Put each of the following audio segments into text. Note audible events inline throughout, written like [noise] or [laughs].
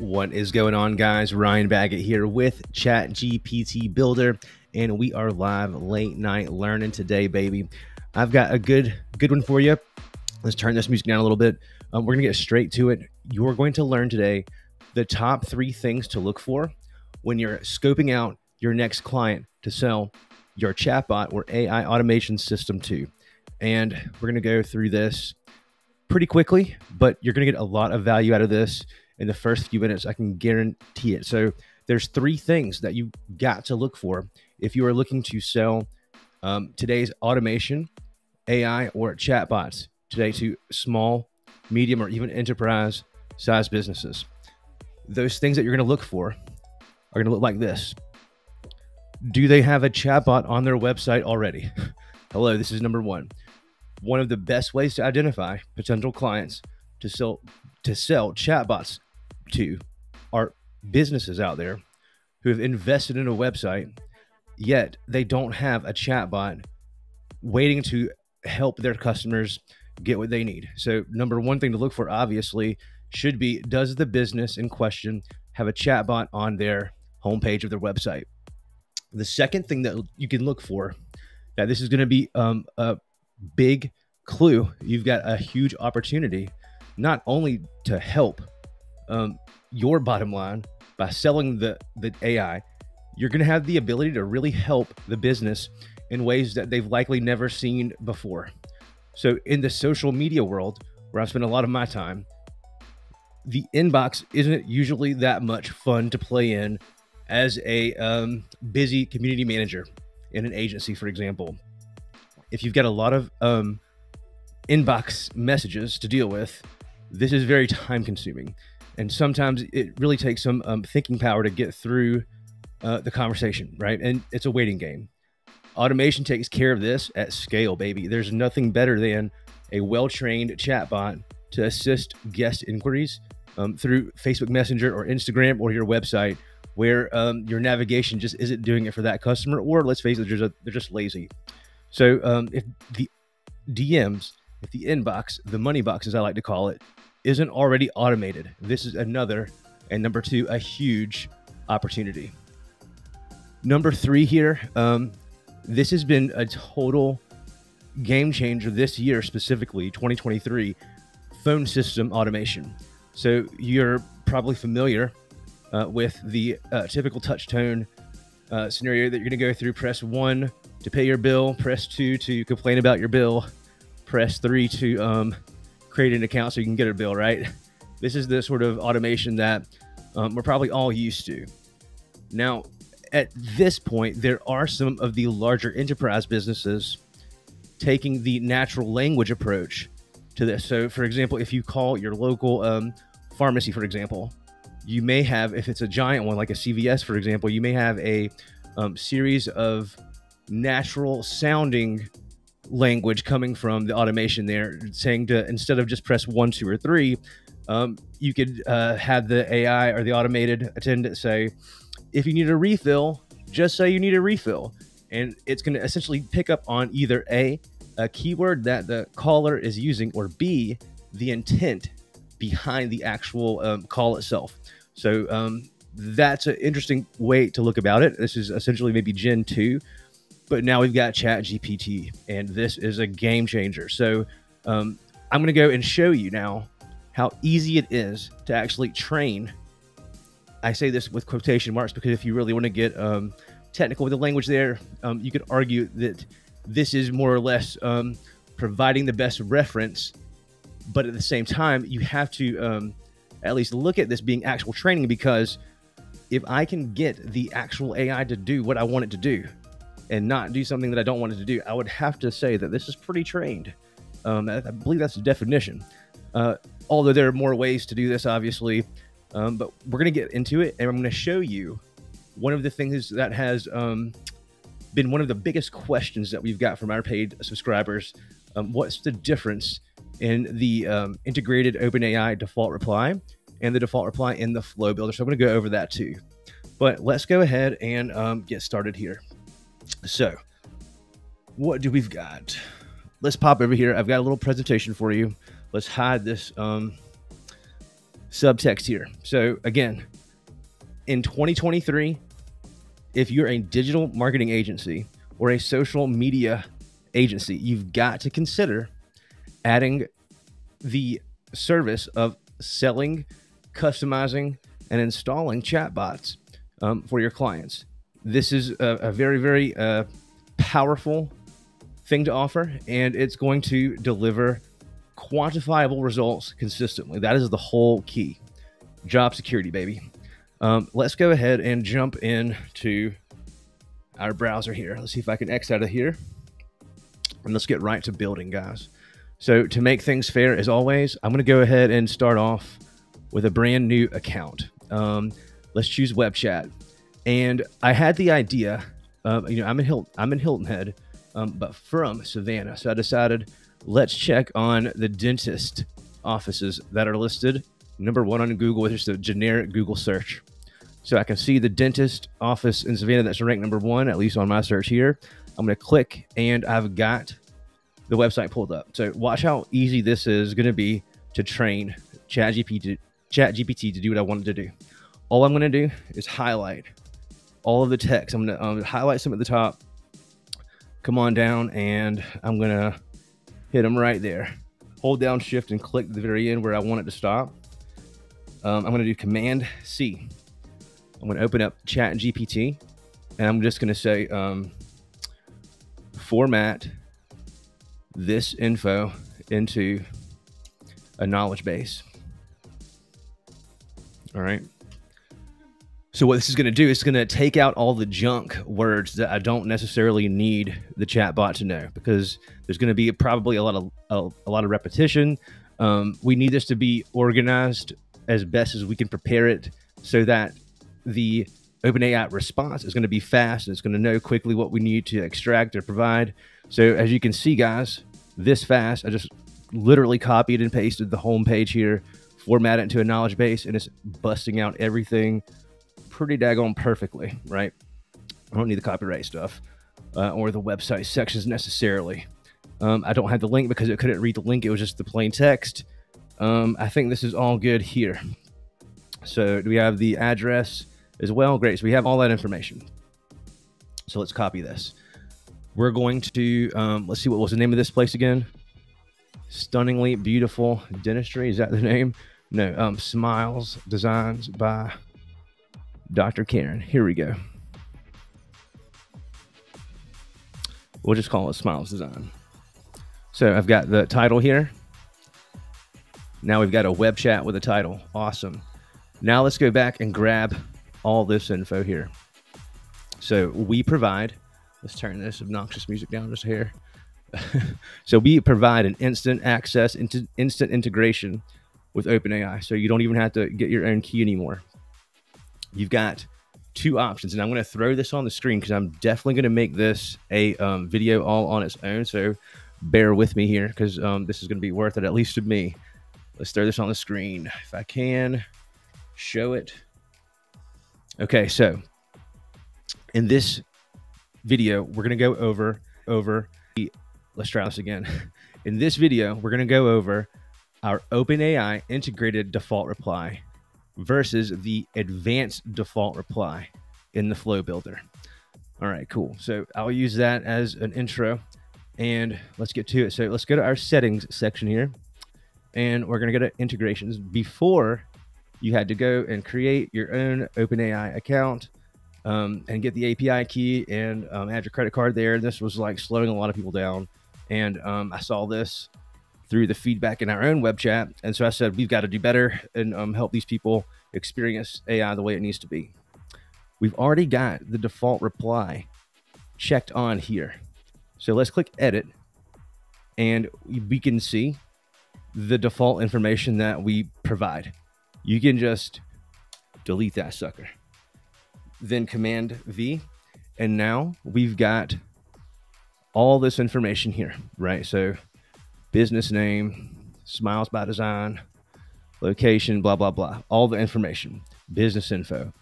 What is going on, guys? Ryan Baggett here with Chat GPT Builder, and we are live late night learning today, baby. I've got a good good one for you. Let's turn this music down a little bit. Um, we're gonna get straight to it. You're going to learn today the top three things to look for when you're scoping out your next client to sell your chatbot or AI automation system to. And we're gonna go through this pretty quickly, but you're gonna get a lot of value out of this in the first few minutes. I can guarantee it. So there's three things that you got to look for if you are looking to sell um, today's automation, AI, or chatbots today to small, medium, or even enterprise size businesses. Those things that you're going to look for are going to look like this. Do they have a chatbot on their website already? [laughs] Hello, this is number one. One of the best ways to identify potential clients to sell to sell chatbots to are businesses out there who have invested in a website, yet they don't have a chatbot waiting to help their customers get what they need. So, number one thing to look for, obviously, should be does the business in question have a chatbot on their homepage of their website? The second thing that you can look for, now this is going to be um, a big clue, you've got a huge opportunity not only to help um, your bottom line by selling the the AI, you're going to have the ability to really help the business in ways that they've likely never seen before. So in the social media world, where I've spent a lot of my time, the inbox isn't usually that much fun to play in as a um, busy community manager in an agency, for example. If you've got a lot of um, inbox messages to deal with, this is very time consuming. And sometimes it really takes some um, thinking power to get through uh, the conversation, right? And it's a waiting game. Automation takes care of this at scale, baby. There's nothing better than a well trained chatbot to assist guest inquiries um, through Facebook Messenger or Instagram or your website where um, your navigation just isn't doing it for that customer, or let's face it, they're just, they're just lazy. So um, if the DMs, if the inbox, the money box, as I like to call it, isn't already automated. This is another, and number two, a huge opportunity. Number three here, um, this has been a total game changer this year, specifically 2023, phone system automation. So you're probably familiar uh, with the uh, typical touch tone uh, scenario that you're going to go through. Press one to pay your bill, press two to complain about your bill, press three to um, create an account so you can get a bill, right? This is the sort of automation that um, we're probably all used to. Now, at this point, there are some of the larger enterprise businesses taking the natural language approach to this. So, for example, if you call your local um, pharmacy, for example, you may have, if it's a giant one like a CVS, for example, you may have a um, series of natural sounding language coming from the automation there, saying to instead of just press one, two, or three, um, you could uh, have the AI or the automated attendant say, if you need a refill, just say you need a refill. And it's going to essentially pick up on either A, a keyword that the caller is using, or B, the intent behind the actual um, call itself. So um, that's an interesting way to look about it. This is essentially maybe Gen 2 but now we've got Chat GPT, and this is a game changer. So um, I'm going to go and show you now how easy it is to actually train. I say this with quotation marks because if you really want to get um, technical with the language there, um, you could argue that this is more or less um, providing the best reference, but at the same time, you have to um, at least look at this being actual training because if I can get the actual AI to do what I want it to do, and not do something that I don't want it to do, I would have to say that this is pretty trained. Um, I, I, believe that's the definition. Uh, although there are more ways to do this, obviously, um, but we're going to get into it, and I'm going to show you one of the things that has um, been one of the biggest questions that we've got from our paid subscribers. Um, what's the difference in the um, integrated OpenAI default reply and the default reply in the Flow Builder? So I'm going to go over that too. But let's go ahead and um, get started here. So, what do we've got? Let's pop over here. I've got a little presentation for you. Let's hide this um, subtext here. So again, in 2023, if you're a digital marketing agency or a social media agency, you've got to consider adding the service of selling, customizing, and installing chatbots um, for your clients. This is a, a very, very uh, powerful thing to offer, and it's going to deliver quantifiable results consistently. That is the whole key. Job security, baby. Um, let's go ahead and jump into our browser here. Let's see if I can X out of here. And let's get right to building, guys. So to make things fair, as always, I'm going to go ahead and start off with a brand new account. Um, let's choose web chat. And I had the idea, uh, you know, I'm in Hilton, I'm in Hilton Head, um, but from Savannah. So I decided let's check on the dentist offices that are listed number one on Google with just a generic Google search. So I can see the dentist office in Savannah that's ranked number one, at least on my search here. I'm going to click and I've got the website pulled up. So watch how easy this is going to be to train ChatGPT, ChatGPT to do what I wanted to do. All I'm going to do is highlight all of the text. I'm going to um, highlight some at the top, come on down, and I'm going to hit them right there. Hold down shift and click the very end where I want it to stop. Um, I'm going to do Command C. I'm going to open up Chat GPT, and I'm just going to say um, format this info into a knowledge base. All right. So what this is going to do is going to take out all the junk words that I don't necessarily need the chatbot to know because there's going to be probably a lot of a, a lot of repetition. Um, we need this to be organized as best as we can prepare it so that the OpenAI response is going to be fast and it's going to know quickly what we need to extract or provide. So as you can see, guys, this fast, I just literally copied and pasted the home page here, format it into a knowledge base, and it's busting out everything pretty daggone perfectly, right? I don't need the copyright stuff uh, or the website sections necessarily. Um, I don't have the link because it couldn't read the link. It was just the plain text. Um, I think this is all good here. So do we have the address as well? Great. So we have all that information. So let's copy this. We're going to, um, let's see, what was the name of this place again? Stunningly Beautiful Dentistry. Is that the name? No, um, Smiles Designs by Dr. Karen. Here we go. We'll just call it Smiles Design. So I've got the title here. Now we've got a web chat with a title. Awesome. Now let's go back and grab all this info here. So we provide, let's turn this obnoxious music down just here. [laughs] so we provide an instant access into instant integration with OpenAI. So you don't even have to get your own key anymore. You've got two options, and I'm going to throw this on the screen because I'm definitely going to make this a um, video all on its own. So bear with me here because um, this is going to be worth it, at least to me. Let's throw this on the screen if I can show it. Okay, so in this video, we're going to go over over let's try this again. In this video, we're going to go over our OpenAI integrated default reply versus the advanced default reply in the flow builder. All right, cool. So I'll use that as an intro and let's get to it. So let's go to our settings section here and we're going to go to integrations. Before you had to go and create your own OpenAI account um, and get the API key and um, add your credit card there. This was like slowing a lot of people down. And um, I saw this through the feedback in our own web chat. And so I said, we've got to do better and um, help these people experience AI the way it needs to be. We've already got the default reply checked on here. So let's click edit and we can see the default information that we provide. You can just delete that sucker. Then Command V. And now we've got all this information here, right? So business name, Smiles by Design, location, blah, blah, blah, all the information, business info.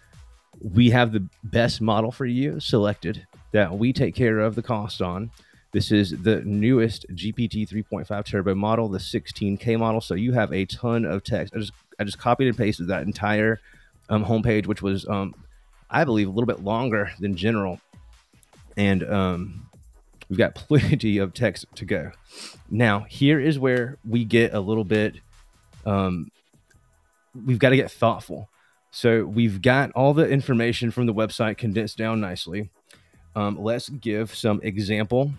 We have the best model for you selected that we take care of the cost on. This is the newest GPT 3.5 Turbo model, the 16K model. So you have a ton of text. I just I just copied and pasted that entire um, homepage, which was um, I believe a little bit longer than general, and um, we've got plenty of text to go. Now here is where we get a little bit. Um, we've got to get thoughtful. So we've got all the information from the website condensed down nicely. Um, let's give some example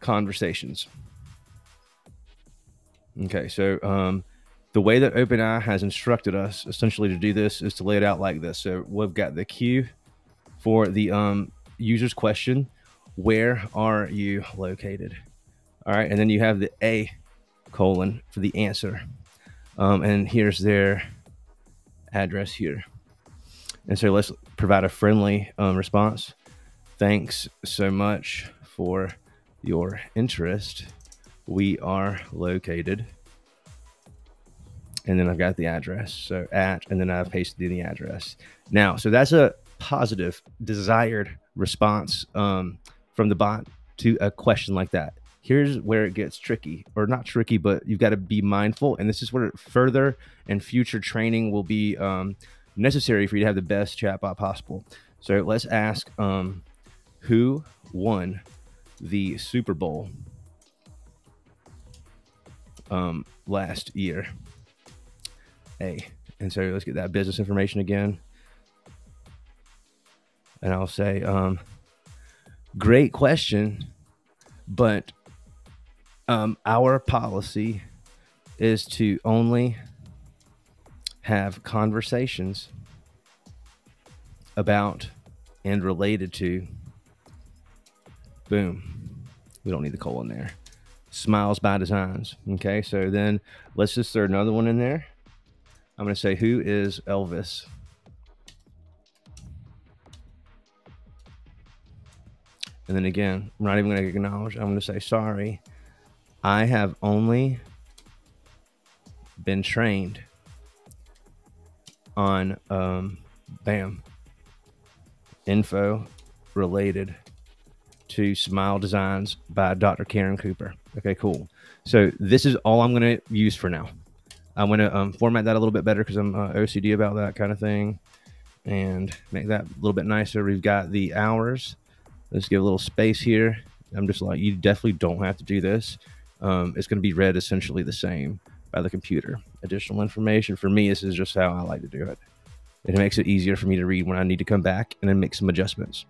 conversations. Okay, so um, the way that OpenAI has instructed us essentially to do this is to lay it out like this. So we've got the Q for the um, user's question, where are you located? All right, and then you have the A colon for the answer. Um, and here's their address here. And so let's provide a friendly um, response. Thanks so much for your interest. We are located. And then I've got the address. So at, and then I've pasted in the address. Now, so that's a positive, desired response um, from the bot to a question like that. Here's where it gets tricky, or not tricky, but you've got to be mindful. And this is where further and future training will be um, necessary for you to have the best chatbot possible. So let's ask um, who won the Super Bowl um, last year. A. And so let's get that business information again. And I'll say, um, great question, but um, our policy is to only have conversations about and related to boom we don't need the colon there. Smiles by designs okay? So then let's just throw another one in there. I'm going to say who is elvis and then again i'm not even going to acknowledge i'm going to say sorry i have only been trained on um, bam info related to Smile Designs by Dr. Karen Cooper. Okay, cool. So this is all I'm going to use for now. I'm going to um, format that a little bit better because I'm uh, OCD about that kind of thing and make that a little bit nicer. We've got the hours. Let's give a little space here. I'm just like, you definitely don't have to do this. Um, it's going to be read essentially the same by the computer. Additional information for me, this is just how I like to do it. It makes it easier for me to read when I need to come back and then make some adjustments.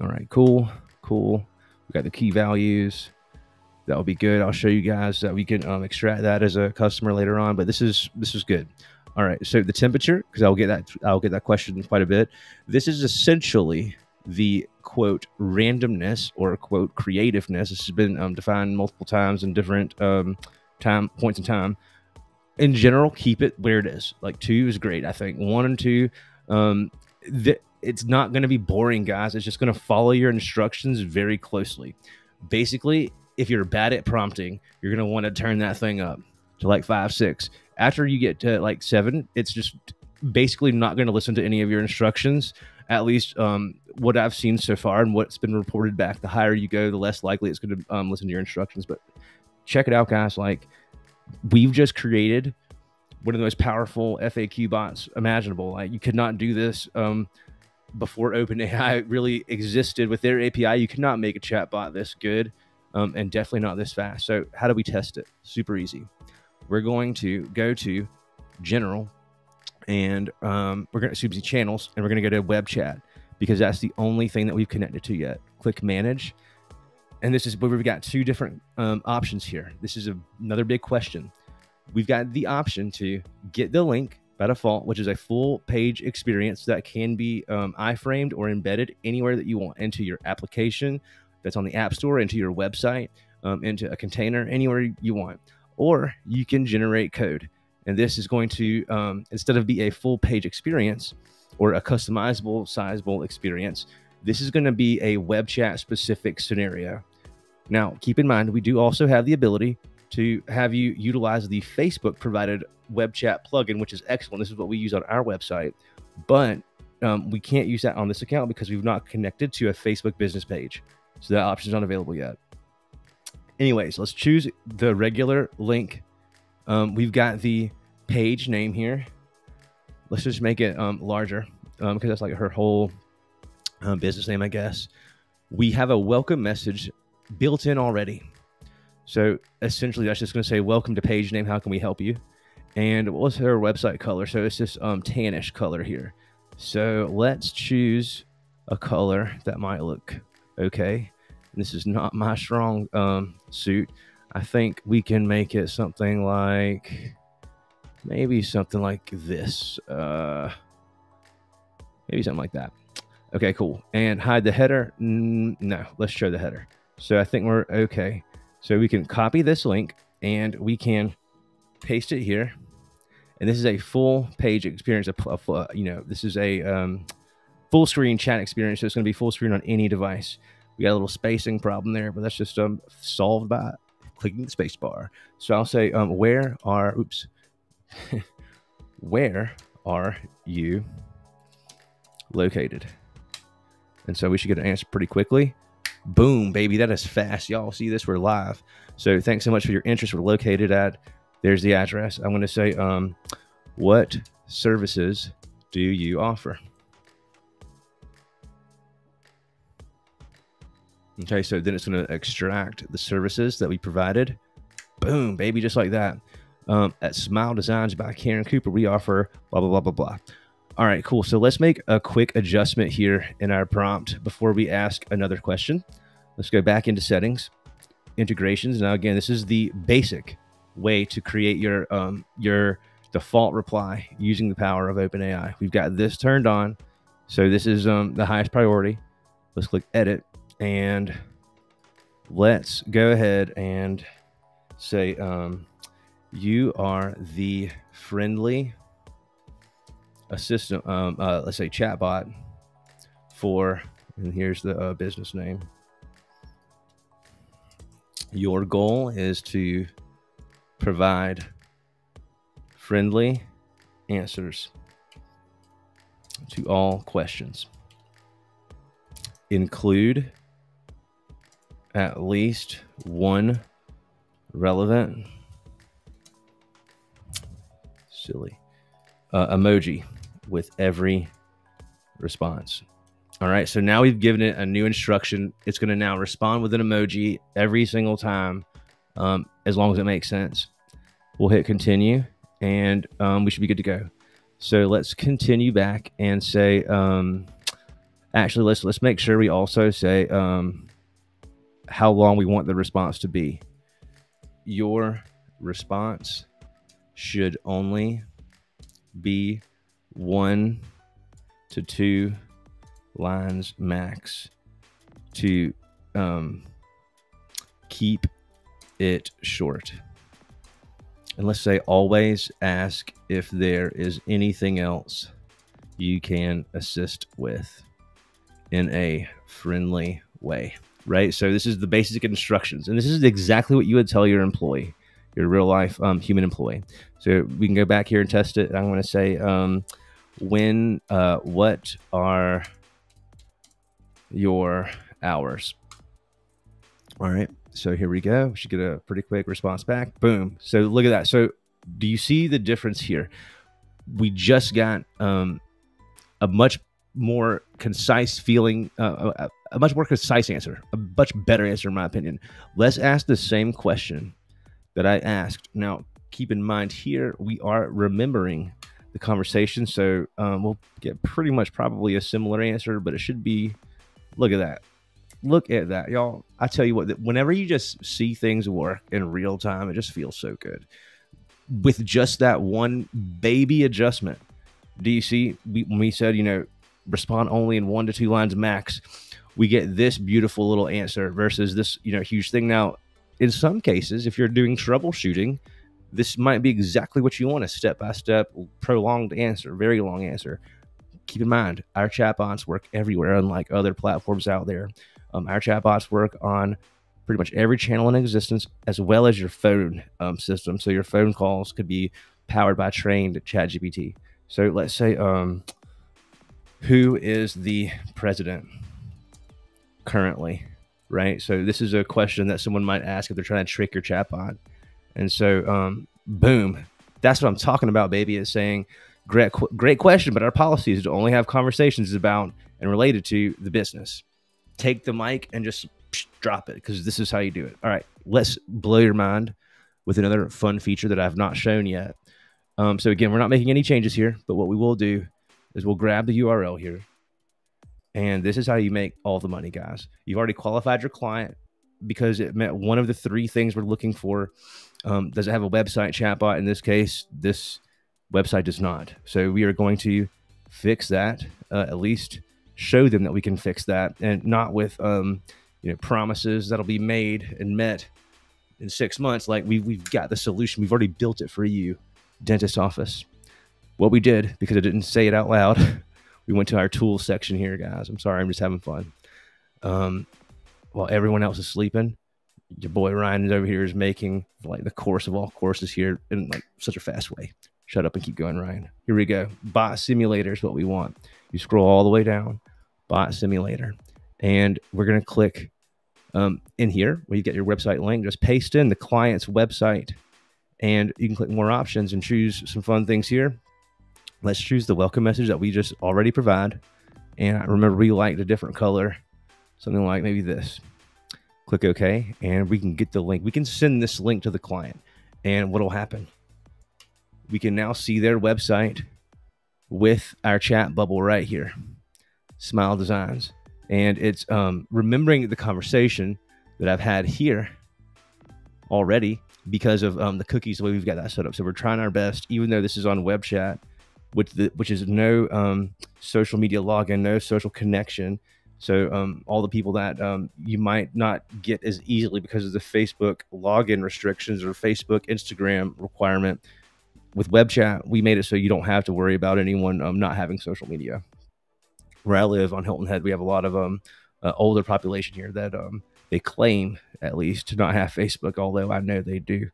All right, cool. Cool. We got the key values. That will be good. I'll show you guys that we can um, extract that as a customer later on. But this is this is good. All right. So the temperature, because I'll get that I'll get that question quite a bit. This is essentially the quote randomness or quote creativeness. This has been um, defined multiple times in different um, time points in time. In general, keep it where it is. Like two is great. I think one and two. Um, the, it's not going to be boring, guys. It's just going to follow your instructions very closely. Basically, if you're bad at prompting, you're going to want to turn that thing up to like five, six. After you get to like seven, it's just basically not going to listen to any of your instructions. At least um, what I've seen so far and what's been reported back. The higher you go, the less likely it's going to um, listen to your instructions. But check it out, guys. Like we've just created one of the most powerful FAQ bots imaginable. Like you could not do this um, before OpenAI really existed with their API, you could not make a chatbot this good um, and definitely not this fast. So, how do we test it? Super easy. We're going to go to General and um, we're going to see channels and we're going to go to web chat because that's the only thing that we've connected to yet. Click Manage. And this is where we've got two different um, options here. This is a, another big question. We've got the option to get the link by default, which is a full page experience that can be um, iframed or embedded anywhere that you want into your application that's on the App Store, into your website, um, into a container, anywhere you want. Or you can generate code. And this is going to, um, instead of be a full page experience or a customizable, sizable experience, this is going to be a web chat specific scenario. Now, keep in mind, we do also have the ability to have you utilize the Facebook provided web chat plugin, which is excellent. This is what we use on our website, but um, we can't use that on this account because we've not connected to a Facebook business page. So that option's not available yet. Anyways, let's choose the regular link. Um, we've got the page name here. Let's just make it um, larger because um, that's like her whole uh, business name, I guess. We have a welcome message built in already. So essentially, that's just going to say, Welcome to page name. How can we help you? And what's her website color? So it's this um, tannish color here. So let's choose a color that might look okay. This is not my strong um, suit. I think we can make it something like maybe something like this. Uh, maybe something like that. Okay, cool. And hide the header. no, let's show the header. So I think we're okay. So we can copy this link and we can paste it here. And this is a full page experience. Of, you know, this is a um, full screen chat experience. So it's going to be full screen on any device. We got a little spacing problem there, but that's just um, solved by clicking the space bar. So I'll say, um, where are, oops, [laughs] where are you located? And so we should get an answer pretty quickly. Boom, baby. That is fast. Y'all see this? We're live. So thanks so much for your interest. We're located at, there's the address. I'm going to say, um, what services do you offer? Okay, so then it's going to extract the services that we provided. Boom, baby, just like that. Um, at Smile Designs by Karen Cooper, we offer blah, blah, blah, blah, blah. All right, cool. So let's make a quick adjustment here in our prompt before we ask another question. Let's go back into settings, integrations. Now, again, this is the basic way to create your um, your default reply using the power of OpenAI. We've got this turned on. So this is um, the highest priority. Let's click edit and let's go ahead and say um, you are the friendly assistant, um, uh, let's say chatbot for, and here's the uh, business name. Your goal is to provide friendly answers to all questions. Include at least one relevant, silly uh, emoji with every response. All right, so now we've given it a new instruction. It's going to now respond with an emoji every single time, um, as long as it makes sense. We'll hit continue, and um, we should be good to go. So let's continue back and say, um, actually, let's let's make sure we also say um, how long we want the response to be. Your response should only be one to two lines max to um, keep it short. And let's say always ask if there is anything else you can assist with in a friendly way, right? So this is the basic instructions, and this is exactly what you would tell your employee your real life um, human employee. So we can go back here and test it. I'm going to say, um, when, uh, what are your hours? All right. So here we go. We should get a pretty quick response back. Boom. So look at that. So do you see the difference here? We just got um, a much more concise feeling, uh, a, a much more concise answer, a much better answer, in my opinion. Let's ask the same question that I asked. Now, keep in mind here, we are remembering the conversation. So um, we'll get pretty much probably a similar answer, but it should be look at that. Look at that, y'all. I tell you what, whenever you just see things work in real time, it just feels so good. With just that one baby adjustment, do you see? We, we said, you know, respond only in one to two lines max, we get this beautiful little answer versus this, you know, huge thing. Now, in some cases, if you're doing troubleshooting, this might be exactly what you want a step by step, prolonged answer, very long answer. Keep in mind, our chatbots work everywhere, unlike other platforms out there. Um, our chatbots work on pretty much every channel in existence, as well as your phone um, system. So your phone calls could be powered by trained ChatGPT. So let's say, um, who is the president currently? Right? So this is a question that someone might ask if they're trying to trick your chatbot. And so, um, boom, that's what I'm talking about, baby. Is saying, great, great question, but our policy is to only have conversations about and related to the business. Take the mic and just drop it because this is how you do it. All right, let's blow your mind with another fun feature that I've not shown yet. Um, so again, we're not making any changes here, but what we will do is we'll grab the URL here. And this is how you make all the money, guys. You've already qualified your client because it met one of the three things we're looking for. Um, does it have a website chatbot? In this case, this website does not. So we are going to fix that, uh, at least show them that we can fix that and not with um, you know promises that'll be made and met in six months like we, we've got the solution we've already built it for you dentist office what we did because i didn't say it out loud [laughs] we went to our tools section here guys. I'm sorry i'm just having fun. Um, while everyone else is sleeping your boy ryan is over here is making like the course of all courses here in like such a fast way. Shut up and keep going ryan. Here we go. Bot simulator is what we want. You scroll all the way down bot simulator. And we're going to click um, in here where you get your website link, just paste in the client's website and you can click more options and choose some fun things here. Let's choose the welcome message that we just already provide. And I remember, we liked a different color, something like maybe this. Click OK, and we can get the link. We can send this link to the client. And what will happen? We can now see their website with our chat bubble right here. Smile Designs and it's um, remembering the conversation that I've had here already because of um, the cookies the way we've got that set up. So we're trying our best, even though this is on web chat, which the, which is no um, social media login, no social connection. So um, all the people that um, you might not get as easily because of the Facebook login restrictions or Facebook Instagram requirement. With web chat, we made it so you don't have to worry about anyone um, not having social media where I live on Hilton Head, we have a lot of um uh, older population here that um they claim at least to not have Facebook, although I know they do.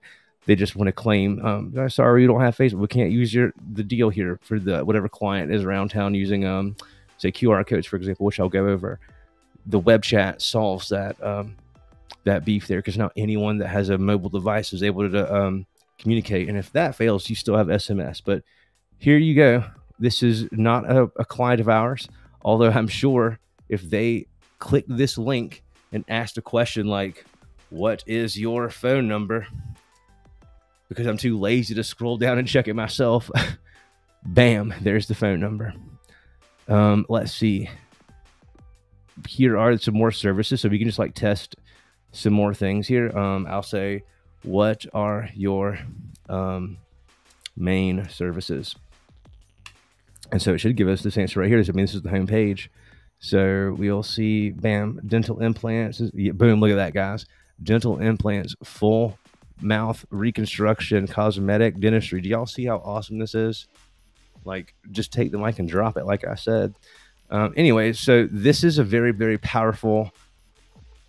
They just want to claim, um, sorry, you don't have Facebook. We can't use your the deal here for the whatever client is around town using um say QR codes, for example, which I'll go over. The web chat solves that um, that beef there because now anyone that has a mobile device is able to um, communicate. And if that fails, you still have SMS. But here you go. This is not a, a client of ours. Although I'm sure if they click this link and asked a question like, What is your phone number? Because I'm too lazy to scroll down and check it myself. [laughs] Bam, there's the phone number. Um, let's see. Here are some more services. So we can just like test some more things here. Um, I'll say, What are your um, main services? And so it should give us this answer right here. I mean, this is the home page. So we'll see, bam, dental implants. Boom, look at that, guys. Dental implants, full mouth reconstruction, cosmetic dentistry. Do y'all see how awesome this is? Like, just take the mic and drop it, like I said. Um, anyway, so this is a very, very powerful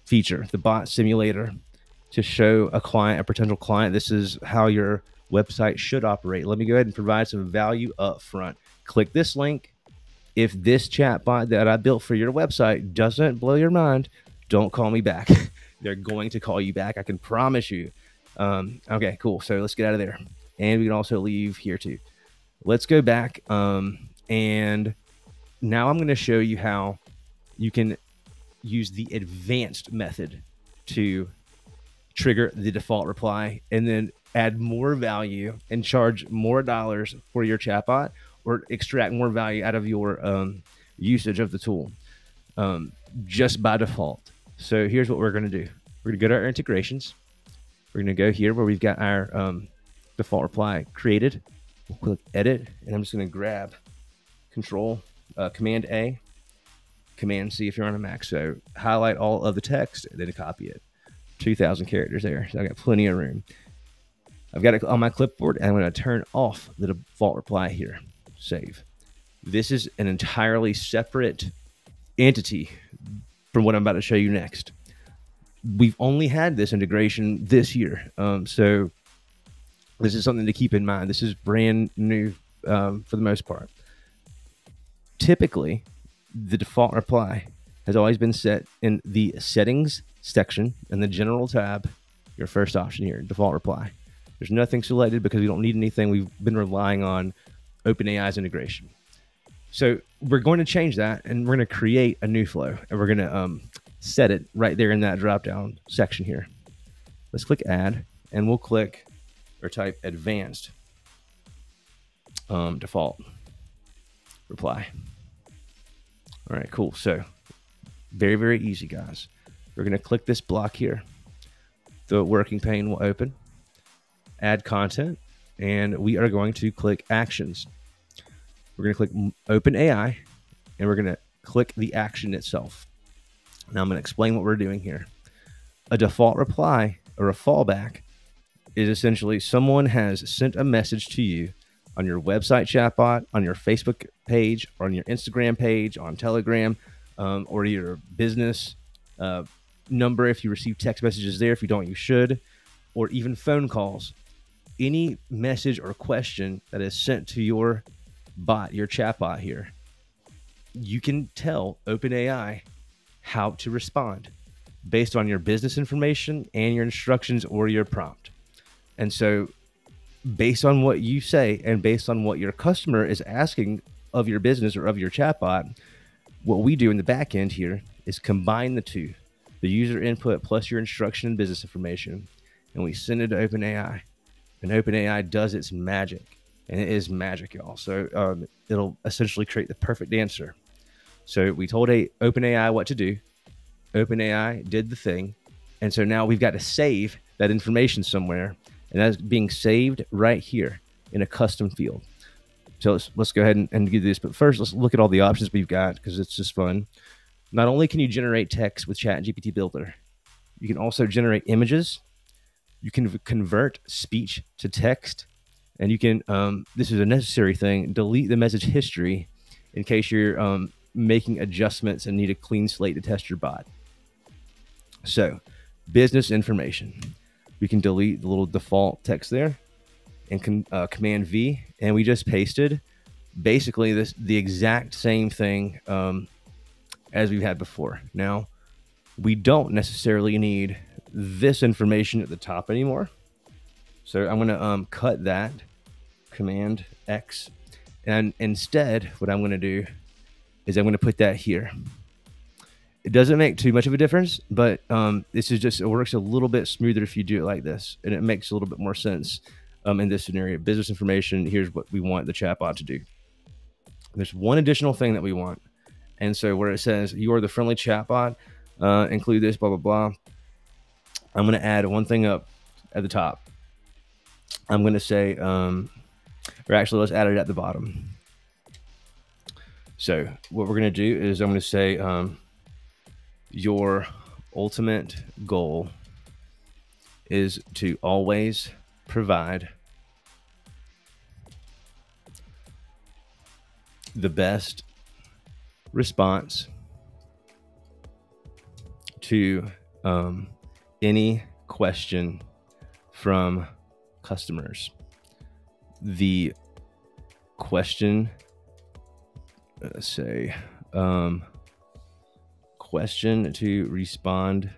feature, the bot simulator, to show a client, a potential client, this is how your website should operate. Let me go ahead and provide some value up front click this link. If this chat bot that I built for your website doesn't blow your mind, don't call me back. [laughs] They're going to call you back. I can promise you. Um, okay, cool. So let's get out of there. And we can also leave here too. Let's go back. Um, and now I'm going to show you how you can use the advanced method to trigger the default reply and then add more value and charge more dollars for your chatbot or extract more value out of your um, usage of the tool um, just by default. So here's what we're going to do. We're going to go to our integrations. We're going to go here where we've got our um, default reply created. We'll click edit, and I'm just going to grab Control uh, Command A, Command C if you're on a Mac. So highlight all of the text, and then copy it. 2,000 characters there. So I got plenty of room. I've got it on my clipboard, and I'm to turn off the default reply here save. This is an entirely separate entity from what I'm about to show you next. We've only had this integration this year. Um, so this is something to keep in mind. This is brand new um, for the most part. Typically, the default reply has always been set in the settings section in the general tab. Your first option here, default reply. There's nothing selected because we don't need anything. We've been relying on OpenAI's integration. So we're going to change that and we're going to create a new flow and we're going to um, set it right there in that drop down section here. Let's click add and we'll click or type advanced um, default reply. All right, cool. So very, very easy, guys. We're going to click this block here. The working pane will open, add content, and we are going to click actions. We're going to click OpenAI and we're going to click the action itself. Now I'm going to explain what we're doing here. A default reply or a fallback is essentially someone has sent a message to you on your website chatbot, on your Facebook page, or on your Instagram page, on Telegram, um, or your business uh, number if you receive text messages there. If you don't, you should, or even phone calls. Any message or question that is sent to your bot, your chatbot here, you can tell OpenAI how to respond based on your business information and your instructions or your prompt. And so, based on what you say and based on what your customer is asking of your business or of your chatbot, what we do in the back end here is combine the two the user input plus your instruction and business information, and we send it to OpenAI. And OpenAI does its magic, and it is magic, y'all. So um, it'll essentially create the perfect answer. So we told a OpenAI what to do. OpenAI did the thing, and so now we've got to save that information somewhere, and that's being saved right here in a custom field. So let's let's go ahead and, and do this. But first, let's look at all the options we've got because it's just fun. Not only can you generate text with Chat GPT Builder, you can also generate images. You can convert speech to text, and you can. Um, this is a necessary thing. Delete the message history in case you're um, making adjustments and need a clean slate to test your bot. So, business information. We can delete the little default text there and con, uh, Command V, and we just pasted basically this the exact same thing um, as we've had before. Now, we don't necessarily need this information at the top anymore. So I'm going to um, cut that Command X, and instead, what I'm going to do is I'm going to put that here. It doesn't make too much of a difference, but um, this is just it works a little bit smoother if you do it like this, and it makes a little bit more sense um, in this scenario. Business information, here's what we want the chatbot to do. There's one additional thing that we want. And so where it says you are the friendly chatbot, uh, include this, blah, blah, blah. I'm going to add one thing up at the top. I'm going to say, um, or actually, let's add it at the bottom. So what we're going to do is I'm going to say um, your ultimate goal is to always provide the best response to um, any question from customers. The question, say, um, question to respond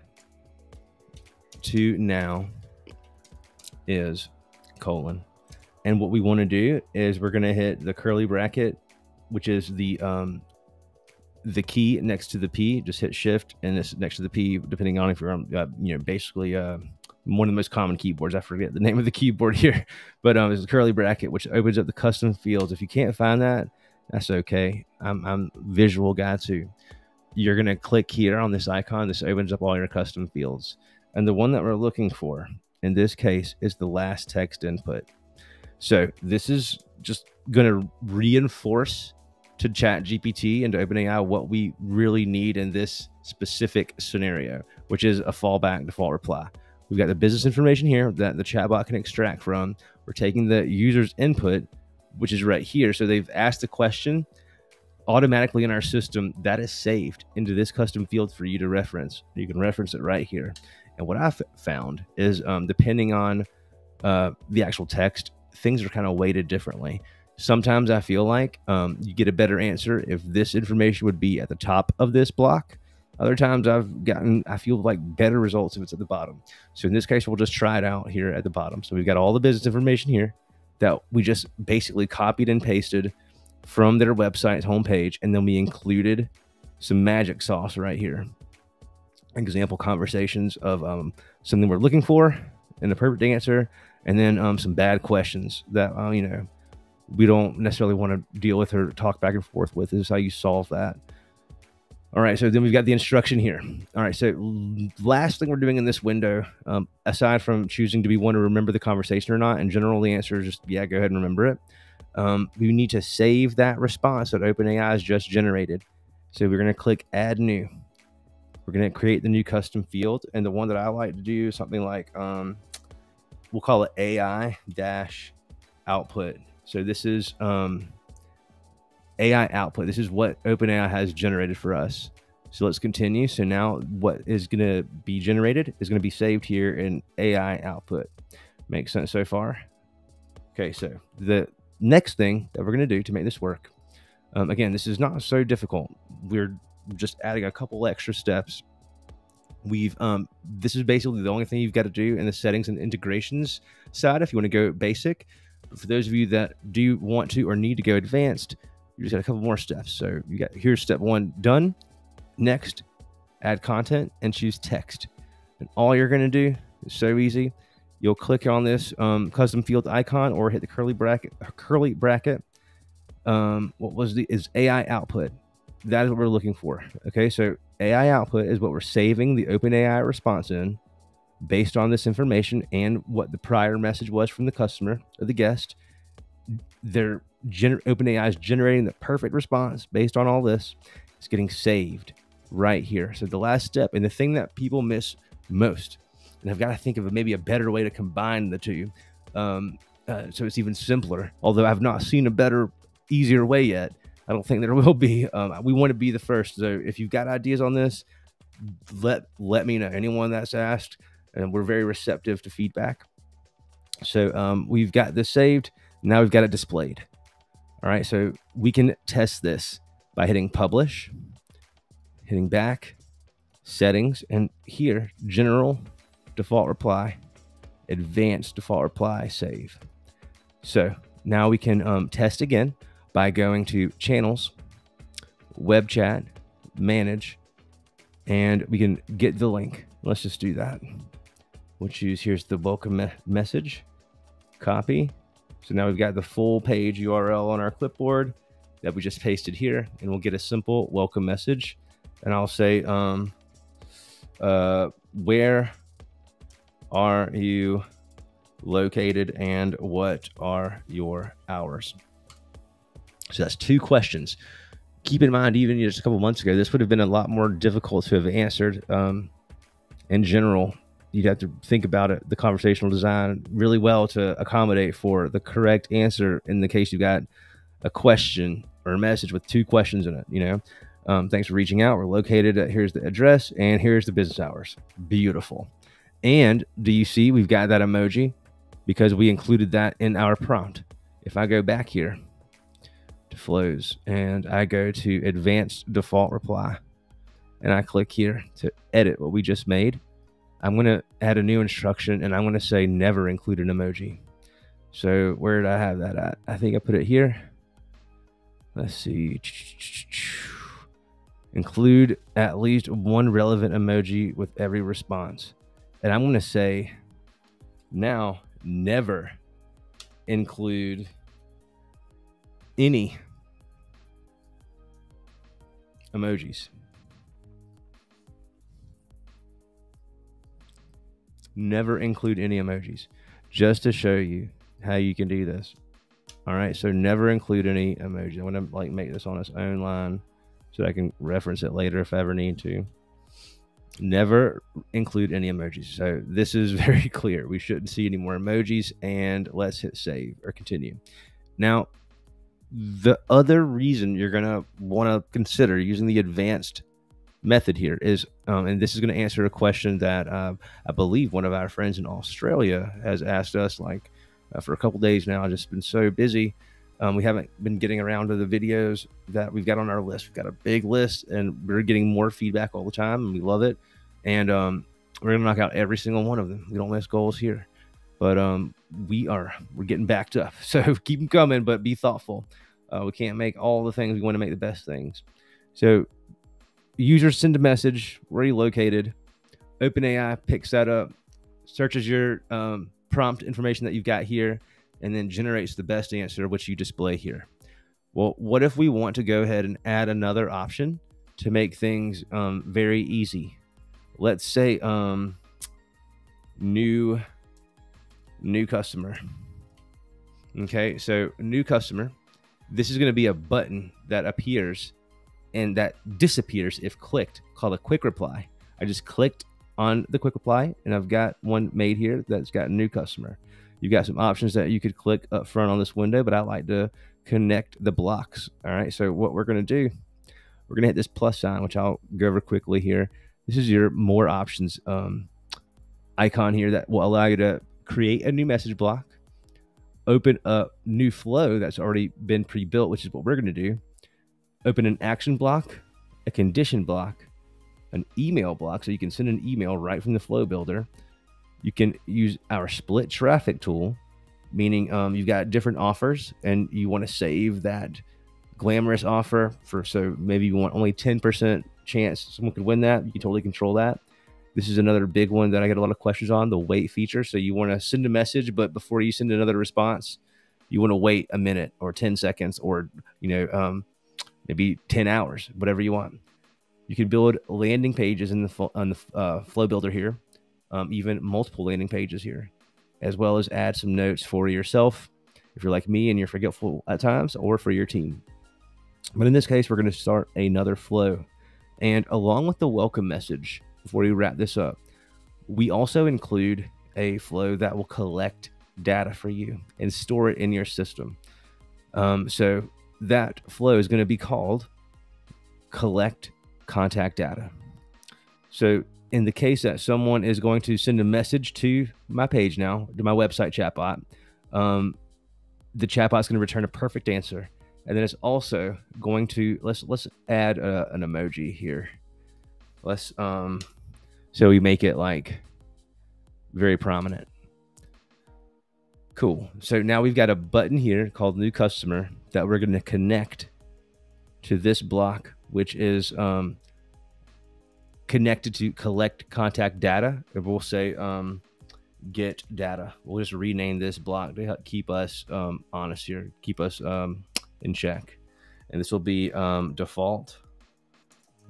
to now is colon. And what we want to do is we're going to hit the curly bracket, which is the um, the key next to the P. Just hit Shift and this next to the P, depending on if you're on, uh, you know, basically uh, one of the most common keyboards. I forget the name of the [laughs] keyboard here, but um, it's a curly bracket, which opens up the custom fields. If you can't find that, that's okay. I'm I'm visual guy too. You're gonna click here on this icon. This opens up all your custom fields, and the one that we're looking for in this case is the last text input. So this is just to reinforce to chat GPT and to OpenAI what we really need in this specific scenario, which is a fallback default reply. We've got the business information here that the chatbot can extract from. We're taking the user's input, which is right here. So they've asked the question automatically in our system that is saved into this custom field for you to reference. You can reference it right here. And what I've found is um, depending on uh, the actual text, things are kind of weighted differently. Sometimes I feel like um, you get a better answer if this information would be at the top of this block Other times I've gotten, I feel like better results if it's at the bottom. So in this case, we'll just try it out here at the bottom. So we've got all the business information here that we just basically copied and pasted from their website's homepage. And then we included some magic sauce right here. Example conversations of um, something we're looking for and the perfect answer. And then um, some bad questions that, uh, you know, we don't necessarily want to deal with or talk back and forth with. This is how you solve that. All right, so then we've got the instruction here. All right, so last thing we're doing in this window, um, aside from choosing do we want to remember the conversation or not, in general, the answer is just yeah, go ahead and remember it. Um, we need to save that response that OpenAI has just generated. So we're going to click Add New. We're going to create the new custom field, and the one that I like to do is something like um, we'll call it AI dash output. So this is um, AI output. This is what OpenAI has generated for us. So let's continue. So now what is going to be generated is going to be saved here in AI output. Makes sense so far? Okay, so the next thing that we're going to do to make this work, um, again, this is not so difficult. We're just adding a couple extra steps. We've um, this is basically the only thing you've got to do in the settings and integrations side if you want to go basic. But for those of you that do want to or need to go advanced, you just got a couple more steps. So you got here's step one done. Next, add content and choose text. And all you're going to do is so easy. You'll click on this um, custom field icon or hit the curly bracket. Curly bracket. Um, what was the is AI output? That is what we're looking for. Okay, so AI output is what we're saving the OpenAI response in based on this information and what the prior message was from the customer or the guest. They're gener- OpenAI is generating the perfect response based on all this. It's getting saved right here. So the last step and the thing that people miss most, and I've got to think of maybe a better way to combine the two, um, uh, so it's even simpler. Although I've not seen a better, easier way yet. I don't think there [laughs] will be. Um, we want to be the first. So if you've got ideas on this, let let me know. Anyone that's asked, and we're very receptive to feedback. So um, we've got this saved. Now we've got it displayed. All right, so we can test this by hitting publish, hitting back, settings, and here, general default reply, advanced default reply, save. So now we can um, test again by going to channels, web chat, manage, and we can get the link. Let's just do that. We'll choose here's the welcome me message, copy, so now we've got the full page URL on our clipboard that we just pasted here, and we'll get a simple welcome message. And I'll say, um, uh, where are you located and what are your hours? So that's two questions. Keep in mind, even just a couple months ago, this would have been a lot more difficult to have answered um, in general you'd have to think about it, the conversational design really well to accommodate for the correct answer in the case you've got a question or a message with two questions in it. You know, um, thanks for reaching out. We're located at here's the address and here's the business hours. Beautiful. And do you see we've got that emoji because we included that in our prompt. If I go back here to flows and I go to advanced default reply and I click here to edit what we just made, I'm going to add a new instruction and I'm going to say never include an emoji. So where did I have that at? I think I put it here. Let's see. Include at least one relevant emoji with every response. And I'm going to say now never include any emojis. Never include any emojis just to show you how you can do this. All right, so never include any emojis. I'm gonna like make this on its own line so I can reference it later if I ever need to. Never include any emojis. So this is [laughs] very clear. We shouldn't see any more emojis and let's hit save or continue. Now, the other reason you're gonna want to consider using the advanced method here is, um, and this is going to answer a question that uh, I believe one of our friends in Australia has asked us like uh, for a couple days now. I've just been so busy. Um, we haven't been getting around to the videos that we've got on our list. We've got a big list, and we're getting more feedback all the time, and we love it. And um, we're gonna knock out every single one of them. We don't miss goals here, but um, we are we're getting backed up. [laughs] So keep them coming, but be thoughtful. Uh, we can't make all the things. We want to make the best things. So users send a message where you located. OpenAI picks that up, searches your um, prompt information that you've got here, and then generates the best answer, which you display here. Well, what if we want to go ahead and add another option to make things um, very easy? Let's say um, new new customer. Okay, so new customer. This is going to be a button that appears and that disappears if clicked, called a quick reply. I just clicked on the quick reply and I've got one made here that's got a new customer. You've got some options that you could click up front on this window, but I like to connect the blocks. All right. So what we're going to do, we're going to hit this plus sign, which I'll go over quickly here. This is your more options um, icon here that will allow you to create a new message block, open a new flow that's already been pre-built, which is what we're going to do. Open an action block, a condition block, an email block, so you can send an email right from the flow builder. You can use our split traffic tool, meaning um, you've got different offers and you want to save that glamorous offer for so maybe you want only 10% chance someone could win that. You can totally control that. This is another big one that I get a lot of questions on the wait feature. So you want to send a message, but before you send another response, you want to wait a minute or 10 seconds or, you know, um, maybe 10 hours, whatever you want. You can build landing pages in the on the uh, flow builder here, um, even multiple landing pages here, as well as add some notes for yourself if you're like me and you're forgetful at times, or for your team. But in this case, we're going to start another flow, and along with the welcome message, before we wrap this up, we also include a flow that will collect data for you and store it in your system. Um, so that flow is going to be called collect contact data. So in the case that someone is going to send a message to my page now, to my website chatbot, um, the is going to return a perfect answer. And then it's also going to let's let's add a, an emoji here. Let's um so we make it like very prominent. Cool. So now we've got a button here called new customer that we're going to connect to this block, which is um, connected to collect contact data. And we'll say um, get data. We'll just rename this block to keep us um, honest here, keep us um, in check. And this will be um, default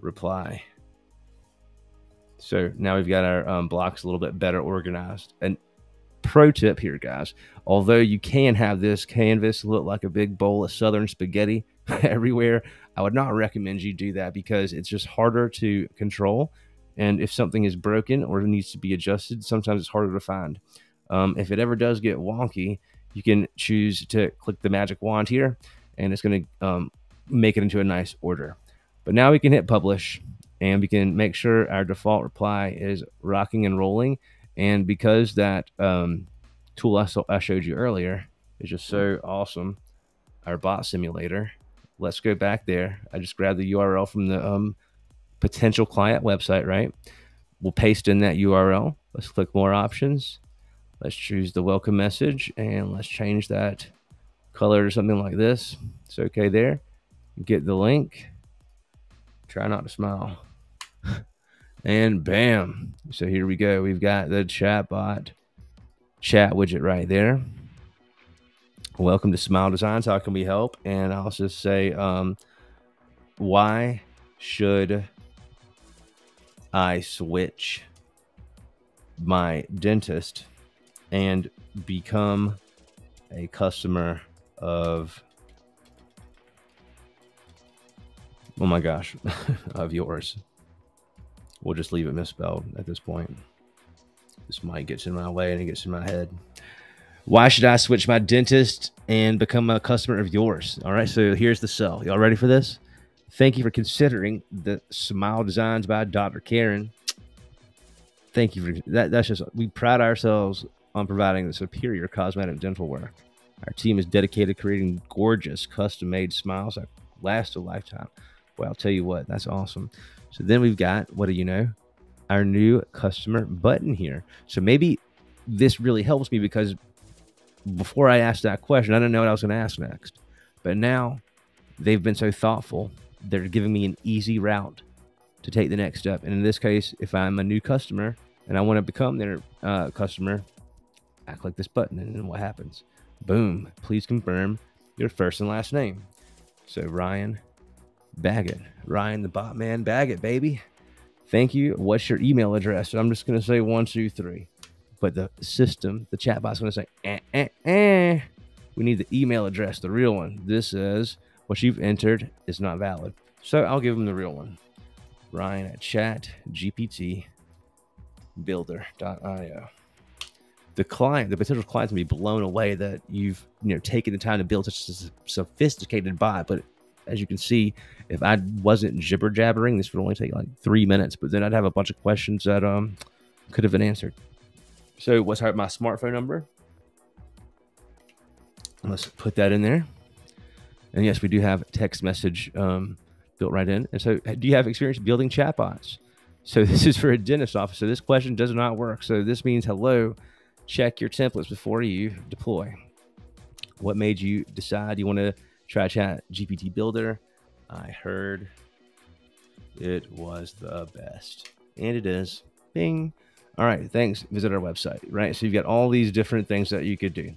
reply. So now we've got our um, blocks a little bit better organized. And pro tip here, guys, although you can have this canvas look like a big bowl of southern spaghetti [laughs] everywhere, I would not recommend you do that because it's just harder to control. And if something is broken or needs to be adjusted, sometimes it's harder to find. Um, if it ever does get wonky, you can choose to click the magic wand here and it's going to um, make it into a nice order. But now we can hit publish and we can make sure our default reply is rocking and rolling. And because that um, tool I, I showed you earlier is just so awesome, our bot simulator, let's go back there. I just grabbed the URL from the um, potential client website, right? We'll paste in that URL. Let's click more options. Let's choose the welcome message and let's change that color to something like this. It's okay there. Get the link. Try not to smile [laughs] and bam. So here we go. We've got the chatbot chat widget right there. Welcome to Smile Designs. How can we help? And I'll just say, um, why should I switch my dentist and become a customer of oh my gosh [laughs] of yours we'll just leave it misspelled at this point. This mic gets in my way and it gets in my head. Why should I switch my dentist and become a customer of yours? All right, so here's the sell. Y'all ready for this? Thank you for considering the Smile Designs by Dr. Karen. Thank you for that. That's just we pride ourselves on providing the superior cosmetic dental work. Our team is dedicated to creating gorgeous, custom made smiles that last a lifetime. Well, I'll tell you what, that's awesome. So then we've got, what do you know? Our new customer button here. So maybe this really helps me because before I asked that question, I didn't know what I was going to ask next. But now they've been so thoughtful, they're giving me an easy route to take the next step. And in this case, if I'm a new customer and I want to become their uh, customer, I click this button and then what happens? Boom, please confirm your first and last name. So Ryan Baggett, Ryan the bot man Baggett, baby. Thank you. What's your email address? So I'm just going to say one, two, three. But the system, the chatbot's going to say, eh, eh, eh. We need the email address, the real one. This says what you've entered is not valid. So I'll give them the real one. Ryan at chat GPT builder.io. The client, the potential client, to be blown away that you've you know taken the time to build such a sophisticated bot. But as you can see, if I wasn't jibber jabbering, this would only take like three minutes. But then I'd have a bunch of questions that um could have been answered. So what's my smartphone number? Let's put that in there. And yes, we do have text message um, built right in. And so, do you have experience building chatbots? So [laughs] this is for a dentist office. So this question does not work. So this means hello. Check your templates before you deploy. What made you decide you want to try Chat GPT Builder? I heard it was the best, and it is. Bing. All right, thanks. Visit our website. Right, so you've got all these different things that you could do.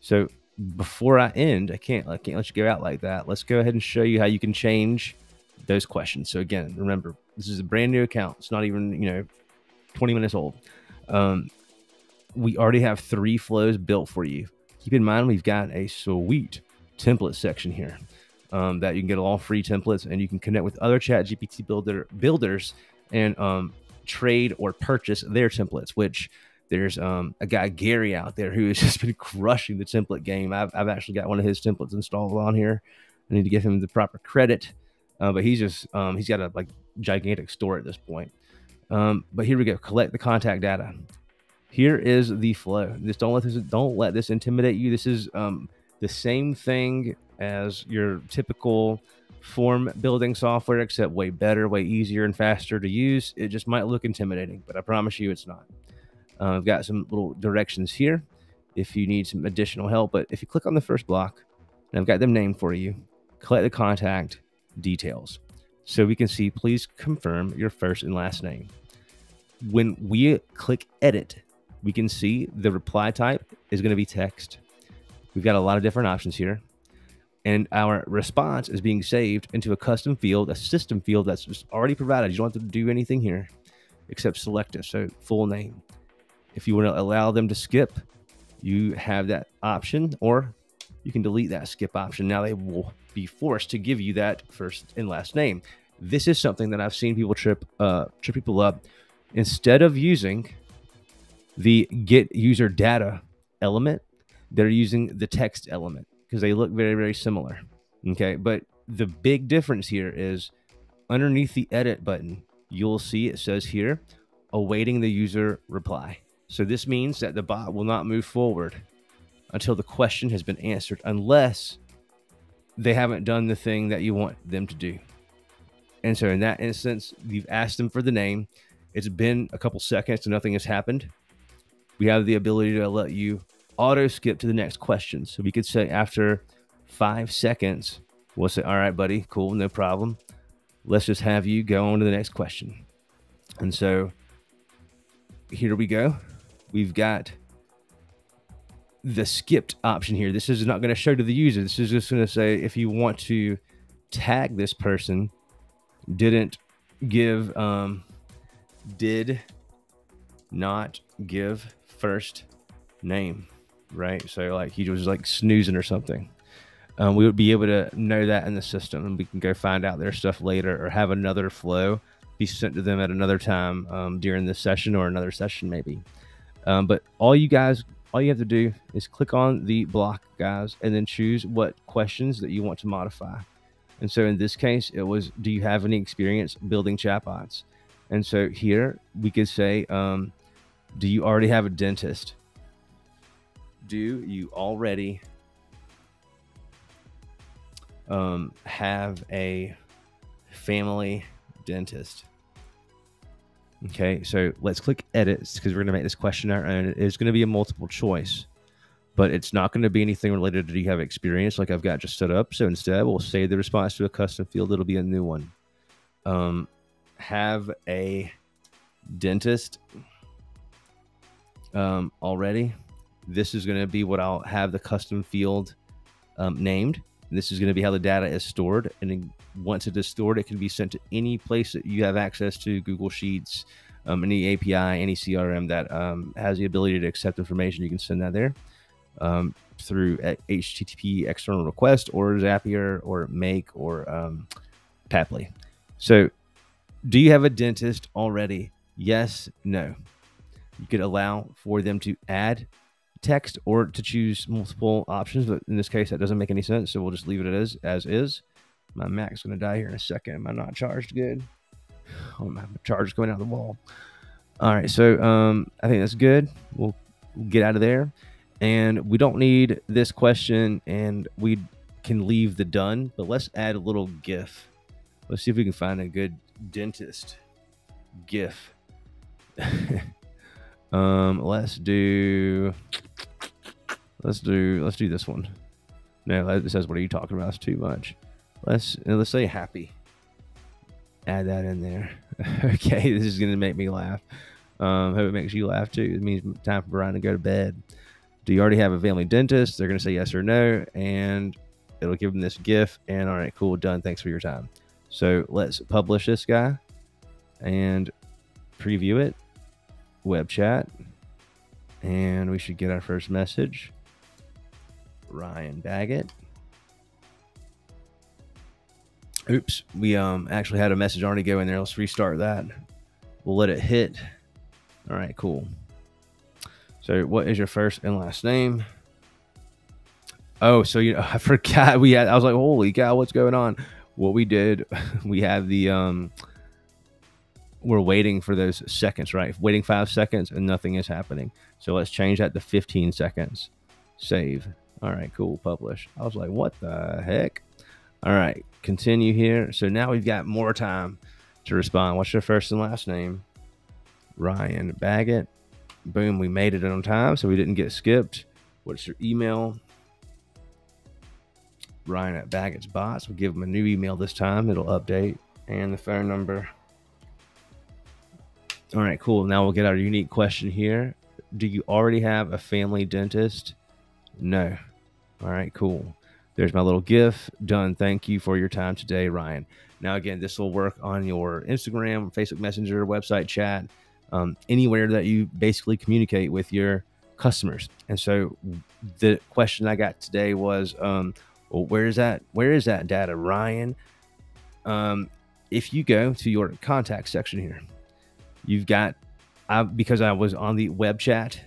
So before I end, I can't I can't let you go out like that. Let's go ahead and show you how you can change those questions. So again, remember this is a brand new account. It's not even you know 20 minutes old. Um, we already have three flows built for you. Keep in mind we've got a sweet template section here um, that you can get all free templates and you can connect with other Chat GPT builder builders and um, trade or purchase their templates, which there's um, a guy Gary out there who has [laughs] just been crushing the template game. I've, I've actually got one of his templates installed on here. I need to give him the proper credit, uh, but he's just um, he's got a like gigantic store at this point. Um, but here we go. Collect the contact data. Here is the flow. Just don't let this don't let this intimidate you. This is um, the same thing as your typical form building software, except way better, way easier, and faster to use. It just might look intimidating, but I promise you, it's not. Uh, I've got some little directions here if you need some additional help. But if you click on the first block, and I've got them named for you, collect the contact details. So we can see, please confirm your first and last name. When we click edit, we can see the reply type is going to be text. We've got a lot of different options here. And our response is being saved into a custom field, a system field that's just already provided. You don't have to do anything here except select it. So full name. If you want to allow them to skip, you have that option, or you can delete that skip option. Now they will be forced to give you that first and last name. This is something that I've seen people trip uh, trip people up. Instead of using the get user data element, they're using the text element because they look very very similar. Okay, but the big difference here is underneath the edit button, you'll see it says here, awaiting the user reply. So this means that the bot will not move forward until the question has been answered, unless they haven't done the thing that you want them to do. And so in that instance, you've asked them for the name. It's been a couple seconds and nothing has happened. We have the ability to let you auto skip to the next question. So we could say after five seconds, we'll say, all right, buddy, cool, no problem. Let's just have you go on to the next question. And so here we go we've got the skipped option here. This is not going to show to the user. This is just going to say if you want to tag this person, didn't give, um, did not give first name, right? So like he was like snoozing or something. Um, we would be able to know that in the system and we can go find out their stuff later or have another flow be sent to them at another time um, during this session or another session maybe. Um, but all you guys, all you have to do is click on the block, guys, and then choose what questions that you want to modify. And so in this case, it was, do you have any experience building chatbots? And so here we could say, um, do you already have a dentist? Do you already um, have a family dentist. Okay, so let's click edits because we're going to make this questionnaire and it's going to be a multiple choice, but it's not going to be anything related to do you have experience like I've got just set up. So instead, we'll save the response to a custom field. It'll be a new one. Um, have a dentist um, already. This is going to be what I'll have the custom field um, named. This is going to be how the data is stored. And once it is stored, it can be sent to any place that you have access to Google Sheets, um, any API, any CRM that um, has the ability to accept information. You can send that there um, through HTTP external request or Zapier or Make or um, Pabbly. So, do you have a dentist already? Yes, no. You could allow for them to add text or to choose multiple options, but in this case, that doesn't make any sense. So we'll just leave it as as is. My Mac's gonna die here in a second. Am I not charged good? [sighs] Oh, my charge going out of the wall. All right, so um, I think that's good. We'll get out of there, and we don't need this question, and we can leave the done. But let's add a little GIF. Let's see if we can find a good dentist GIF. [laughs] um, let's do let's do let's do this one. No, it says what are you talking about? It's too much. Let's let's say happy. Add that in there. [laughs] okay, this is gonna make me laugh. Um, hope it makes you laugh too. It means time for Brian to go to bed. Do you already have a family dentist? They're gonna say yes or no, and it'll give them this GIF. And all right, cool, done. Thanks for your time. So let's publish this guy and preview it. Web chat, and we should get our first message. Ryan Baggett. Oops, we um actually had a message already go in there. Let's restart that. We'll let it hit. All right, cool. So, what is your first and last name? Oh, so you know, [laughs] I forgot we had. I was like, holy cow, what's going on? What we did, [laughs] we have the um. We're waiting for those seconds, right? Waiting five seconds and nothing is happening. So let's change that to 15 seconds. Save. All right, cool. Publish. I was like, what the heck? All right, continue here. So now we've got more time to respond. What's your first and last name? Ryan Baggett. Boom, we made it on time, so we didn't get skipped. What's your email? Ryan at Baggett's Bots. We'll give them a new email this time. It'll update. And the phone number. All right, cool. Now we'll get our unique question here. Do you already have a family dentist? No. All right, cool. There's my little GIF. Done. Thank you for your time today, Ryan. Now, again, this will work on your Instagram, Facebook Messenger, website chat, um, anywhere that you basically communicate with your customers. And so, the question I got today was, um, well, where is that? Where is that data, Ryan? Um, if you go to your contact section here, you've got, I, because I was on the web chat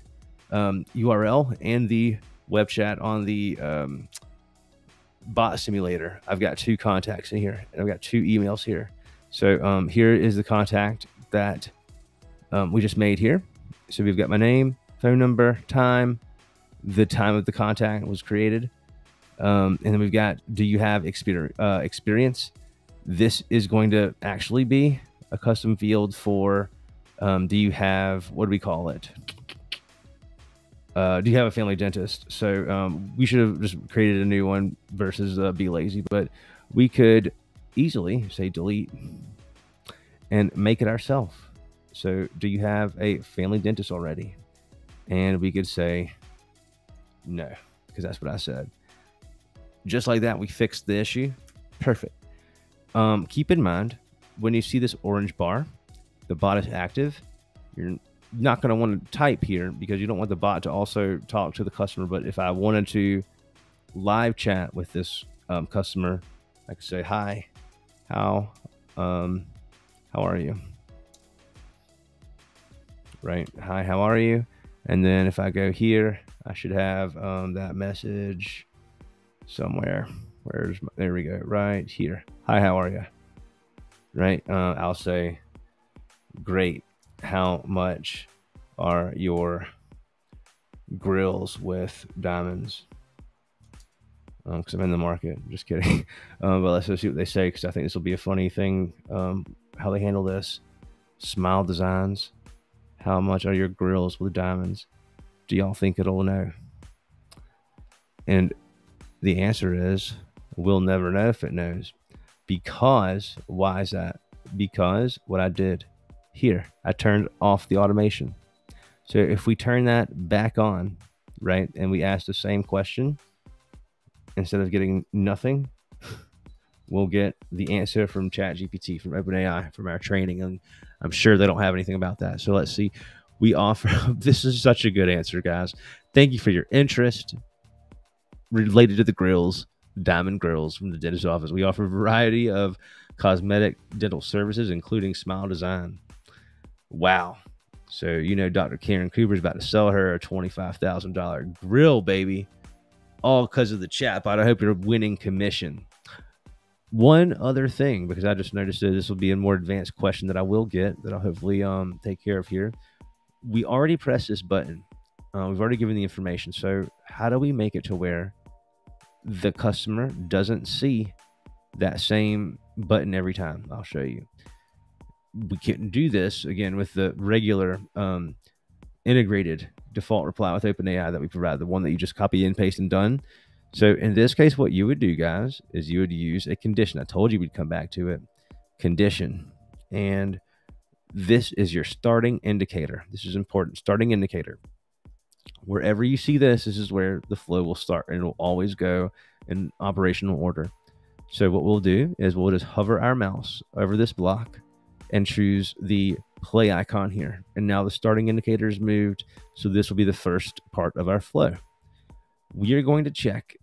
um, URL and the web chat on the um, bot simulator. I've got two contacts in here, and I've got two emails here. So um, here is the contact that um, we just made here. So we've got my name, phone number, time, the time of the contact was created, um, and then we've got do you have? Uh, experience? This is going to actually be a custom field for um, do you have what do we call it? uh, do you have a family dentist? So um, we should have just created a new one versus uh, be lazy, but we could easily say delete and make it ourselves. So do you have a family dentist already? And we could say no, because that's what I said. Just like that, we fixed the issue. Perfect. Um, keep in mind when you see this orange bar, the bot is active. You're not going to want to type here because you don't want the bot to also talk to the customer. But if I wanted to live chat with this um, customer, I could say, "Hi, how um, how are you?" Right? Hi, how are you? And then if I go here, I should have um, that message somewhere. Where's my, there we go, right here. Hi, how are you? Right? Uh, I'll say, great how much are your grills with diamonds? because um, I'm in the market. Just kidding. Um, [laughs] but let's see what they say because I think this will be a funny thing. Um, how they handle this. Smile designs. How much are your grills with diamonds? Do y'all think it'll know? And the answer is we'll never know if it knows. Because, why is that? Because what I did here, I turned off the automation. So if we turn that back on, right, and we ask the same question, instead of getting nothing, [laughs] we'll get the answer from ChatGPT, from OpenAI, from our training. And I'm sure they don't have anything about that. So let's see. We offer [laughs] this is such a good answer, guys. Thank you for your interest related to the grills, Diamond Grills from the dentist office. We offer a variety of cosmetic dental services, including smile design. Wow. So, you know, Dr. Karen Cooper is about to sell her a $25,000 grill, baby all because of the chatbot. I hope you're winning commission. One other thing, because I just noticed that this will be a more advanced question that I will get that I'll hopefully um, take care of here. We already pressed this button. Uh, we've already given the information. So how do we make it to where the customer doesn't see that same button every time? I'll show you. We couldn't do this again with the regular um, integrated default reply with OpenAI that we provide, the one that you just copy and paste and done. So in this case, what you would do, guys, is you would use a condition. I told you we'd come back to it. Condition. And this is your starting indicator. This is important. Starting indicator. Wherever you see this, this is where the flow will start and it will always go in operational order. So what we'll do is we'll just hover our mouse over this block and choose the play icon here. And now the starting indicator is moved. So this will be the first part of our flow. We are going to check,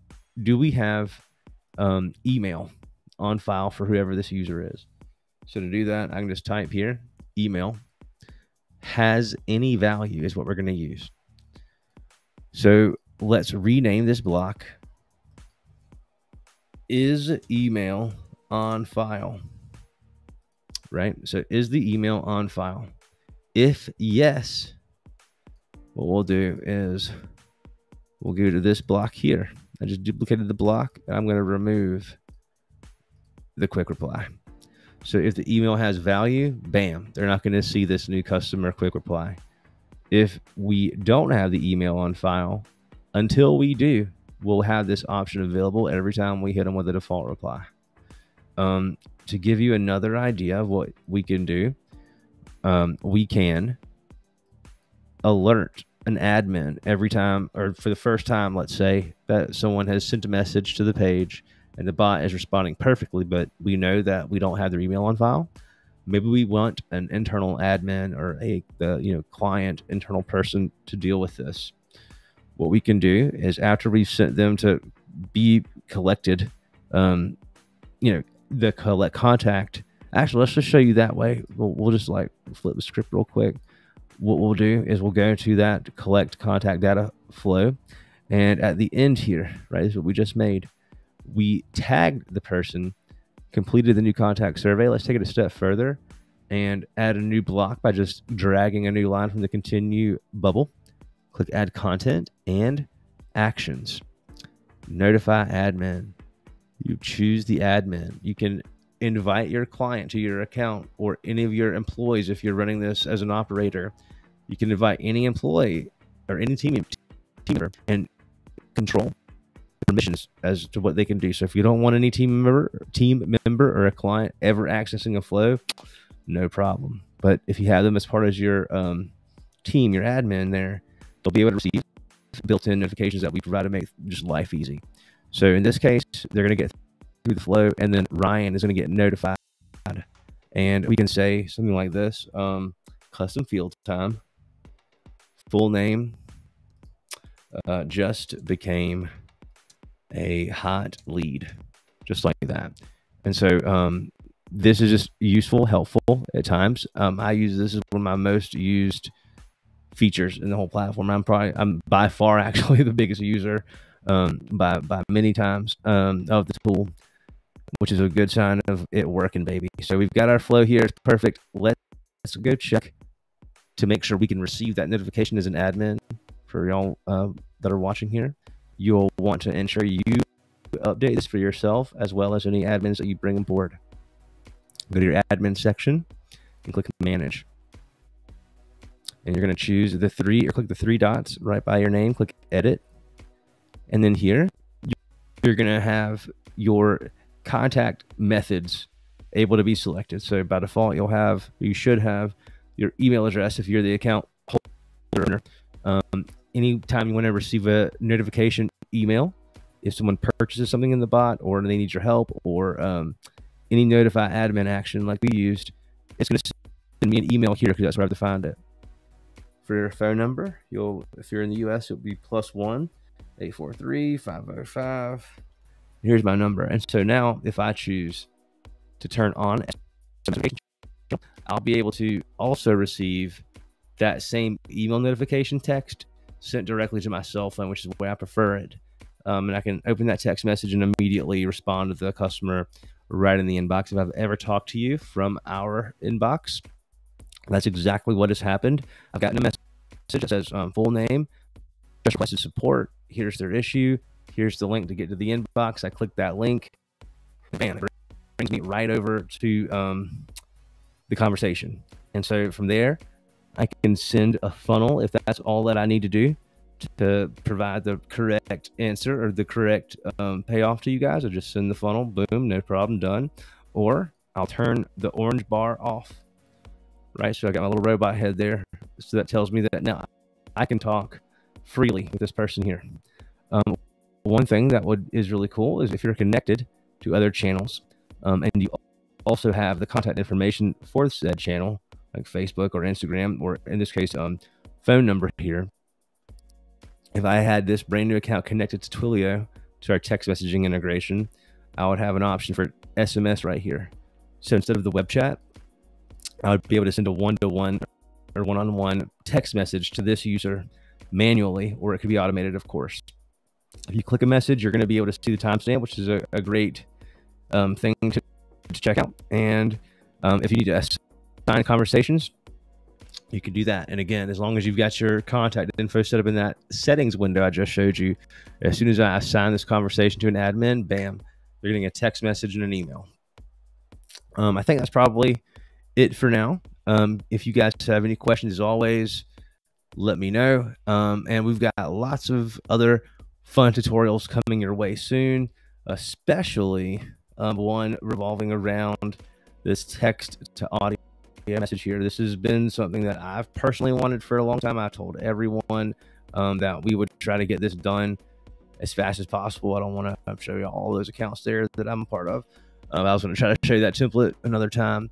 do we have um, email on file for whoever this user is? So to do that, I can just type here, email has any value is what we're going to use. So let's rename this block is email on file right? So is the email on file? If yes, what we'll do is we'll go to this block here. I just duplicated the block. And I'm going to remove the quick reply. So if the email has value, bam, they're not going to see this new customer quick reply. If we don't have the email on file, until we do, we'll have this option available every time we hit them with a default reply. Um, to give you another idea of what we can do, um, we can alert an admin every time, or for the first time, let's say that someone has sent a message to the page and the bot is responding perfectly, but we know that we don't have their email on file. Maybe we want an internal admin or a the you know client internal person to deal with this. What we can do is after we've sent them to be collected, um, you know, the collect contact. Actually, let's just show you that way. We'll, we'll just like flip the script real quick. What we'll do is we'll go to that collect contact data flow. And at the end here, right, this is what we just made. We tagged the person, completed the new contact survey. Let's take it a step further and add a new block by just dragging a new line from the continue bubble. Click add content and actions. Notify admin you choose the admin. You can invite your client to your account or any of your employees if you're running this as an operator. You can invite any employee or any team, team member and control permissions as to what they can do. So if you don't want any team member, team member or a client ever accessing a flow, no problem. But if you have them as part of your um, team, your admin there, they'll be able to receive built-in notifications that we provide to make just life easy. So in this case, they're going to get through the flow, and then Ryan is going to get notified. And we can say something like this um, custom field time, full name, uh, just became a hot lead, just like that. And so um, this is just useful, helpful at times. Um, I use this as one of my most used features in the whole platform. I'm probably, I'm by far [laughs] actually the biggest user um, by by many times um, of the tool, which is a good sign of it working, baby. So we've got our flow here. It's perfect. Let's go check to make sure we can receive that notification as an admin for y'all uh, that are watching here. You'll want to ensure you update this for yourself as well as any admins that you bring on board. Go to your admin section and click manage. And you're going to choose the three or click the three dots right by your name, click edit. And then here, you're going to have your contact methods able to be selected. So by default, you'll have, you should have your email address if you're the account holder. Um, anytime you want to receive a notification email, if someone purchases something in the bot or they need your help or um, any notify admin action like we used, it's going to send me an email here because that's where I have to find it. For your phone number, you'll if you're in the US, it'll be plus one 843 505. Here's my number. And so now if I choose to turn on I'll be able to also receive that same email notification text sent directly to my cell phone, which is the way I prefer it. Um, and I can open that text message and immediately respond to the customer right in the inbox. If I've ever talked to you from our inbox, that's exactly what has happened. I've gotten a message that says um, full name, just requested support. Here's their issue. Here's the link to get to the inbox. I click that link. It brings me right over to um, the conversation. And so from there, I can send a funnel if that's all that I need to do to provide the correct answer or the correct um, payoff to you guys. I'll just send the funnel, boom, no problem, done. Or I'll turn the orange bar off, right? So I got my little robot head there. So that tells me that now I can talk freely with this person here. Um, one thing that would is really cool is if you're connected to other channels um, and you also have the contact information for said channel, like Facebook or Instagram, or in this case, um, phone number here. If I had this brand new account connected to Twilio to our text messaging integration, I would have an option for SMS right here. So instead of the web chat, I would be able to send a one to one or one on one text message to this user manually, or it could be automated, of course. If you click a message, you're going to be able to see the timestamp, which is a, a great um, thing to to check out. And um, if you need to assign conversations, you can do that. And again, as long as you've got your contact info set up in that settings window I just showed you, as soon as I assign this conversation to an admin, bam, they're getting a text message and an email. Um, I think that's probably it for now. Um, if you guys have any questions, as always, let me know. Um, and we've got lots of other fun tutorials coming your way soon, especially um, one revolving around this text to audio message here. This has been something that I've personally wanted for a long time. I've told everyone um, that we would try to get this done as fast as possible. I don't want to show you all those accounts there that I'm a part of. Um, I was going to try to show you that template another time.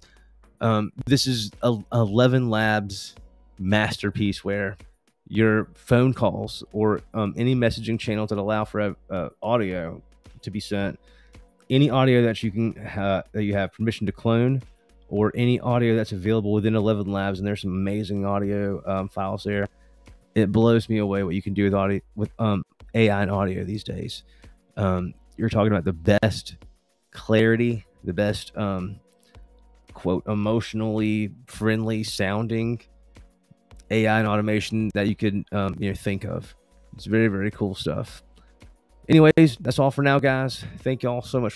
Um, this is a ElevenLabs masterpiece where your phone calls or um, any messaging channels that allow for a, a audio to be sent any audio that you can that you have permission to clone or any audio that's available within ElevenLabs and there's some amazing audio um, files there it blows me away what you can do with audio with um, ai and audio these days. Um, you're talking about the best clarity the best um, quote emotionally friendly sounding ai and automation that you could um, you know think of it's very very cool stuff anyways, that's all for now, guys. Thank you all so much